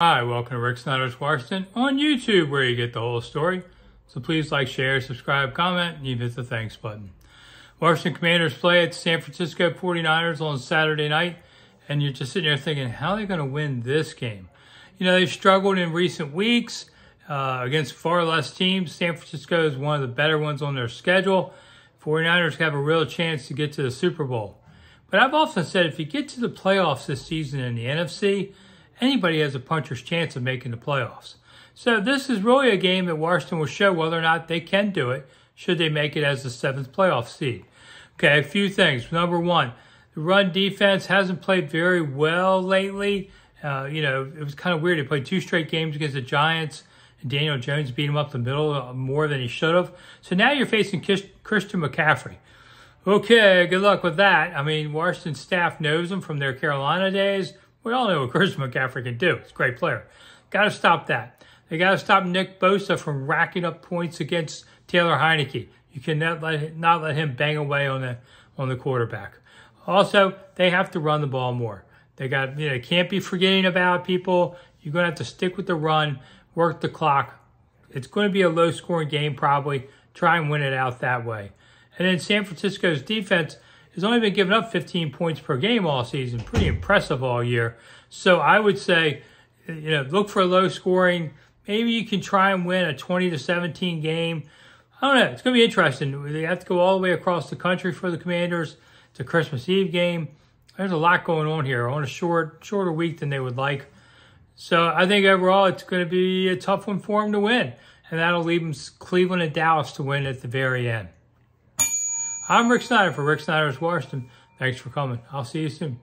Hi, welcome to Rick Snider's Washington on YouTube where you get the whole story. So please like, share, subscribe, comment, and even hit the thanks button. Washington Commanders play at San Francisco 49ers on Saturday night, and you're just sitting there thinking, how are they going to win this game? You know, they've struggled in recent weeks uh, against far less teams. San Francisco is one of the better ones on their schedule. 49ers have a real chance to get to the Super Bowl. But I've often said if you get to the playoffs this season in the NFC, anybody has a puncher's chance of making the playoffs. So this is really a game that Washington will show whether or not they can do it should they make it as the seventh playoff seed. Okay, a few things. Number one, the run defense hasn't played very well lately. Uh, you know, it was kind of weird. They played two straight games against the Giants, and Daniel Jones beat him up the middle more than he should have. So now you're facing Christian McCaffrey. Okay, good luck with that. I mean, Washington staff knows him from their Carolina days. We all know what Christian McCaffrey can do. He's a great player. Got to stop that. They got to stop Nick Bosa from racking up points against Taylor Heinicke. You cannot let not let him bang away on the on the quarterback. Also, they have to run the ball more. They got you know can't be forgetting about people. You're gonna have to stick with the run, work the clock. It's going to be a low scoring game probably. Try and win it out that way. And then San Francisco's defense has only been giving up 15 points per game all season. Pretty impressive all year. So I would say, you know, look for a low scoring. Maybe you can try and win a 20 to 17 game. I don't know. It's going to be interesting. They have to go all the way across the country for the Commanders. It's a Christmas Eve game. There's a lot going on here on a short, shorter week than they would like. So I think overall it's going to be a tough one for them to win. And that'll leave them Cleveland and Dallas to win at the very end. I'm Rick Snider for Rick Snider's Washington. Thanks for coming. I'll see you soon.